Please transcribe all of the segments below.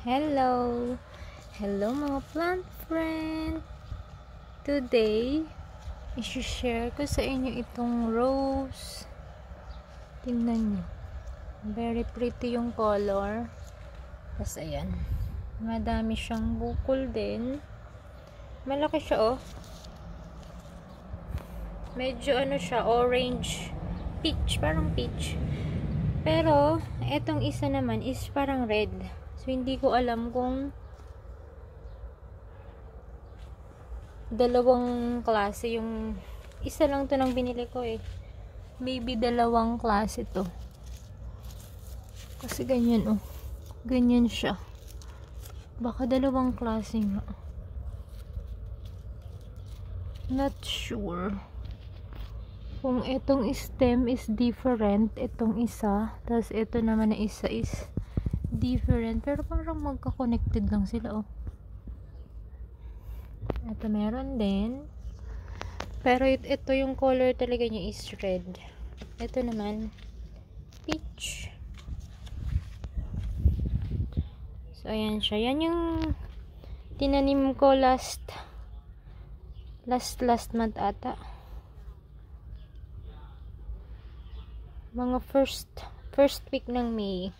Hello! Hello mga plant friend! Today, isi-share ko sa inyo itong rose. Tingnan nyo. Very pretty yung color. Tapos ayan. Madami siyang bukol din. Malaki siya oh. Medyo ano siya, orange. Peach, parang peach. Pero, etong isa naman is parang red. So, hindi ko alam kung dalawang klase yung isa lang to nang binili ko eh. Maybe dalawang klase to. Kasi ganyan oh. Ganyan siya. Baka dalawang klase nga. Not sure. Kung itong stem is different, itong isa, tapos ito naman na isa is different. Pero parang magka-connected lang sila, oh. Ito meron din. Pero it, ito yung color talaga niya is red. Ito naman, peach. So, ayan siya. Yan yung tinanim ko last last last month ata. Mga first first week ng May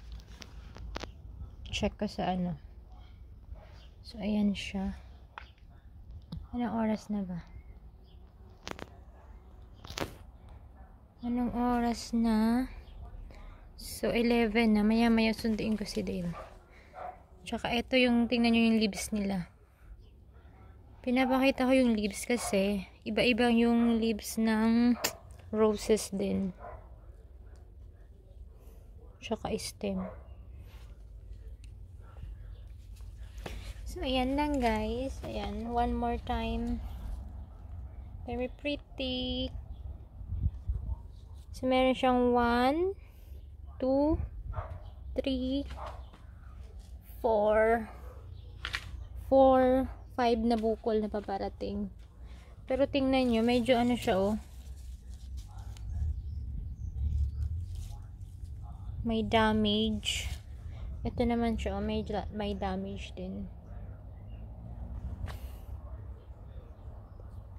check ko sa ano. So, ayan siya. Anong oras na ba? Anong oras na? So, 11 na. Maya-maya sunduin ko si Dale. Tsaka, ito yung, tingnan nyo yung leaves nila. Pinapakita ko yung leaves kasi, iba-iba yung leaves ng roses din. Tsaka stem. So, ayan lang guys. Ayan, one more time. Very pretty. So, meron siyang 1, 2, 3, 4, 4, 5 na bukol na paparating. Pero tingnan nyo, medyo ano siya oh. May damage. Ito naman siya oh, may, may damage din.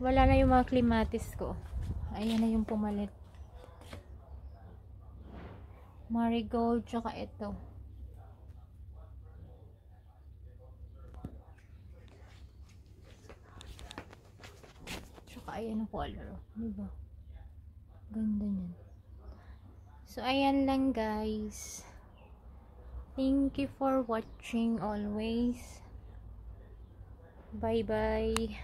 wala na yung mga climatis ko. Ayan na yung pumalit. Marigold tsaka ito. Tsaka ayan ang color diba so ayan lang guys. Thank you for watching always. Bye bye